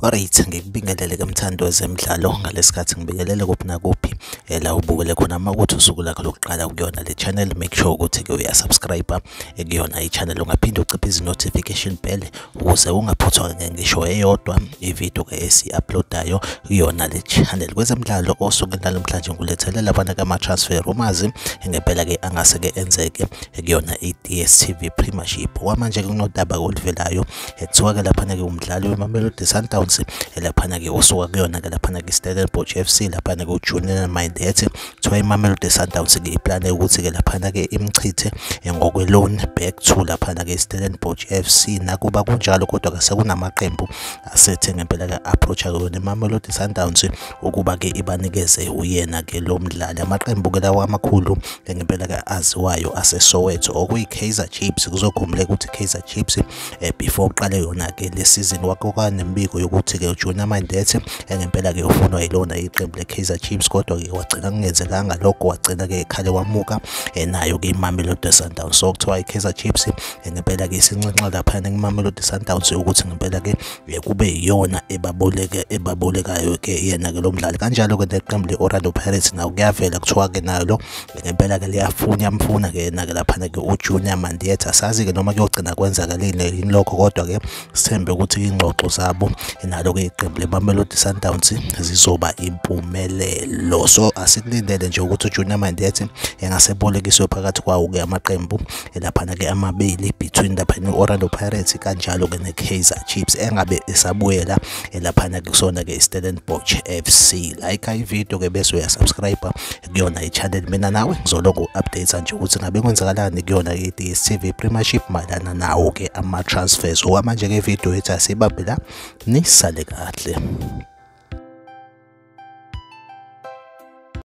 Alright, ngikubingelele ke mthando wezemidlalo ngalesikhathi ngibingelele kuphi nakuphi la ubukele khona uma kuthi usuku lakho lokuqala kuyona le channel. Make sure ukuthi ke uya subscribe ekuyona i-channel ungaphinde uciphe izi-notification bell ukuze ungaphuthwa ngisho eyodwa ivideo ke esi-uploadayo kuyona le channel. Kwezemidlalo osuku namhlanje ngulethelela abana kama-transfer rumors ngempela ke angase ke enzeke kuyona i-DStv Premiership. Wamanje kunodaba oluvelayo ethiwa ke laphana ke umdlali weMamelodi Sundowns laphana ke usuka kuyona ke laphana ke Stellenbosch FC laphana ke uJunior Mindete kuthiwa iMamelodi Sundowns ke iplane ukuthi ke laphana ke imchithe ngokwe-loan back to laphana ke Stellenbosch FC nakuba kunjalo kodwa ke sekunamaqembu asethe ngempela ke approacha kuyona iMamelodi Sundowns ukuba ke ibanikeze uyena ke lo mdlali. Amaqembu ke lawa amakhulu ngempela ke aziwayo aseSoweto. okuyi-Kaizer Chiefs kuzokhumbuleka ukuthi Kaizer Chiefs eh, before uqale yona ke le season wakoka nembiko yokuthi ke uJunior Mindete ngempela ke ufunwa yilona iqembu leKaizer Chiefs kodwa ke wagcina kungenzekanga lokho wagcina ke ekhale wamuka nayo ke iMamelodi Sundowns. So kuthiwa iKaizer Chiefs ngempela ke isinxenxa lapha ngeMamelodi Sundowns ukuthi ngempela ke kube iyona ebaboleke ebabolekayo ke yena ke lo mdlali. Kanjalo ke neqembu leOrlando Pirates nawo kuyavela kuthiwa ke nalo ngempela ke liyafuna yamfuna ke yena ke lapha ke uJunior Mindete asazi ke noma kuyogcina kwenzakaleni yini lokho kodwa ke sithembe ukuthi ingxoxo zabo nalo ke iqembu leMamelodi Sundowns zizoba impumelelo. So asikulindele nje ukuthi uJunior Mindete engasebolekiswe phakathi kwawo ke amaqembu laphana ke amabili between lapha neOrlando Pirates kanjalo ke neKaizer Chiefs engabe esabuyela laphana ke kusona ke iStellenbosch FC like ivideo ke bese uyasubscribe kuyona ichannel. Mina nawe ngizoloko update nje ukuthi ngabe kwenzakalani kuyona i-DStv Premiership mayelana nawo ke ama transfers okwamanje ke video yethu salikatli